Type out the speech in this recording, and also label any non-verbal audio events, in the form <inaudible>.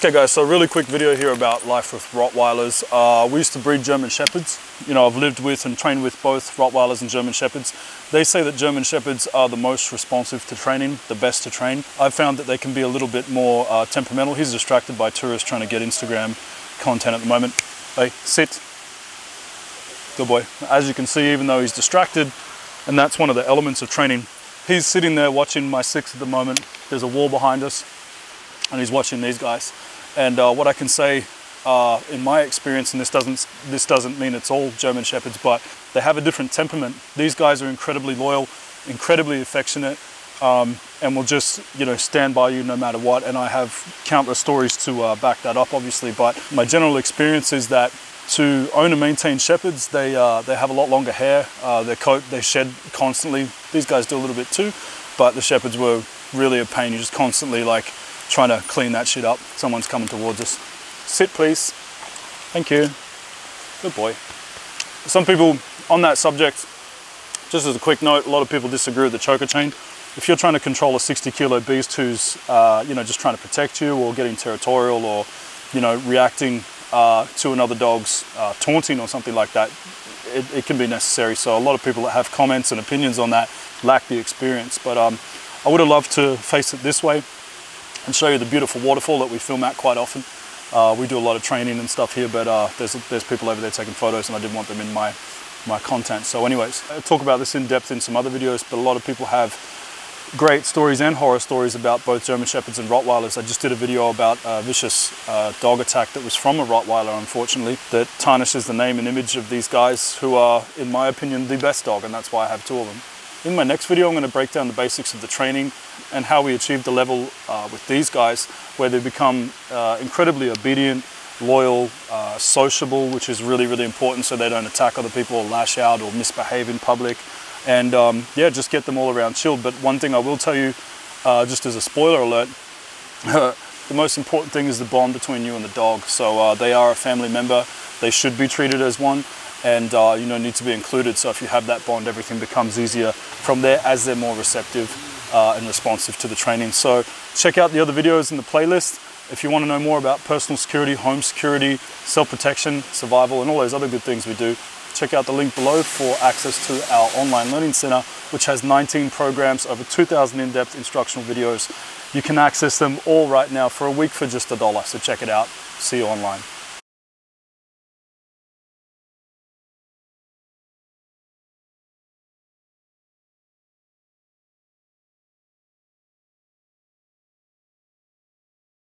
Okay guys, so really quick video here about life with Rottweilers. Uh, we used to breed German Shepherds. You know, I've lived with and trained with both Rottweilers and German Shepherds. They say that German Shepherds are the most responsive to training, the best to train. I've found that they can be a little bit more uh, temperamental. He's distracted by tourists trying to get Instagram content at the moment. Hey, sit. Good boy. As you can see, even though he's distracted, and that's one of the elements of training, he's sitting there watching my six at the moment. There's a wall behind us, and he's watching these guys. And uh, what I can say uh, in my experience, and this doesn't, this doesn't mean it's all German Shepherds, but they have a different temperament. These guys are incredibly loyal, incredibly affectionate, um, and will just, you know, stand by you no matter what. And I have countless stories to uh, back that up, obviously. But my general experience is that to own and maintain shepherds, they, uh, they have a lot longer hair. Uh, their coat, they shed constantly. These guys do a little bit too, but the shepherds were really a pain. You just constantly like trying to clean that shit up. Someone's coming towards us. Sit, please. Thank you. Good boy. Some people on that subject, just as a quick note, a lot of people disagree with the choker chain. If you're trying to control a 60 kilo beast who's, uh, you know, just trying to protect you or getting territorial or, you know, reacting uh, to another dog's uh, taunting or something like that, it, it, can be necessary. So a lot of people that have comments and opinions on that lack the experience. But um, I would have loved to face it this way and show you the beautiful waterfall that we film at quite often. Uh, we do a lot of training and stuff here, but uh, there's, there's people over there taking photos and I didn't want them in my, my content. So anyways, I talk about this in depth in some other videos, but a lot of people have great stories and horror stories about both German Shepherds and Rottweilers. I just did a video about a vicious uh, dog attack that was from a Rottweiler, unfortunately, that tarnishes the name and image of these guys who are, in my opinion, the best dog, and that's why I have two of them. In my next video, I'm going to break down the basics of the training and how we achieve the level uh, with these guys where they become uh, incredibly obedient, loyal, uh, sociable, which is really, really important so they don't attack other people or lash out or misbehave in public. And um, yeah, just get them all around chilled. But one thing I will tell you, uh, just as a spoiler alert, <laughs> the most important thing is the bond between you and the dog. So uh, they are a family member. They should be treated as one and uh, you know need to be included. So if you have that bond, everything becomes easier from there as they're more receptive uh, and responsive to the training. So check out the other videos in the playlist. If you want to know more about personal security, home security, self-protection, survival, and all those other good things we do, check out the link below for access to our online learning center, which has 19 programs, over 2,000 in-depth instructional videos. You can access them all right now for a week for just a dollar, so check it out. See you online.